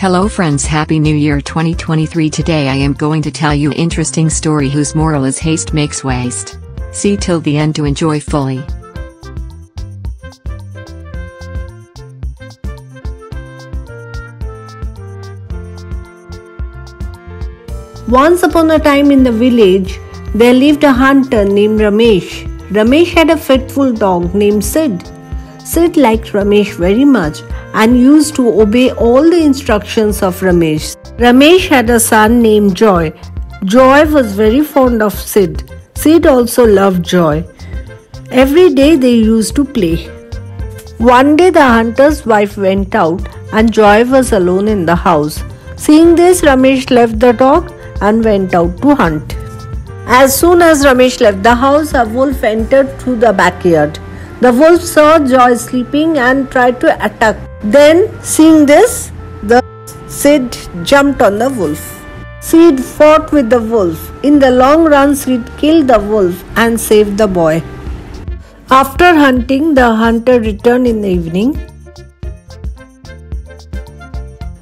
Hello friends happy new year 2023 today I am going to tell you interesting story whose moral is haste makes waste. See till the end to enjoy fully. Once upon a time in the village, there lived a hunter named Ramesh. Ramesh had a faithful dog named Sid. Sid liked Ramesh very much and used to obey all the instructions of Ramesh. Ramesh had a son named Joy. Joy was very fond of Sid. Sid also loved Joy. Every day they used to play. One day the hunter's wife went out and Joy was alone in the house. Seeing this, Ramesh left the dog and went out to hunt. As soon as Ramesh left the house, a wolf entered through the backyard. The wolf saw Joy sleeping and tried to attack. Then, seeing this, the Sid jumped on the wolf. Sid fought with the wolf. In the long run, Sid killed the wolf and saved the boy. After hunting, the hunter returned in the evening.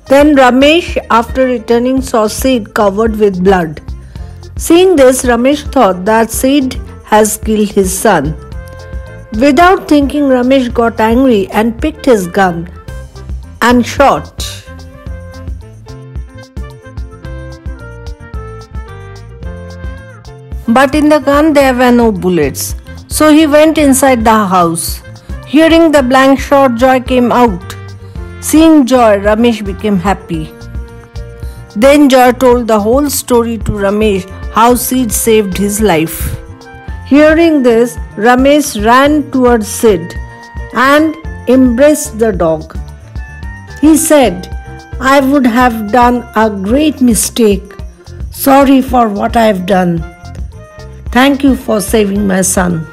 Then Ramesh, after returning, saw Sid covered with blood. Seeing this, Ramesh thought that Sid has killed his son. Without thinking, Ramesh got angry and picked his gun and shot. But in the gun there were no bullets. So he went inside the house. Hearing the blank shot, Joy came out. Seeing Joy, Ramesh became happy. Then Joy told the whole story to Ramesh how Sid saved his life. Hearing this, Ramesh ran towards Sid and embraced the dog. He said, I would have done a great mistake. Sorry for what I have done. Thank you for saving my son.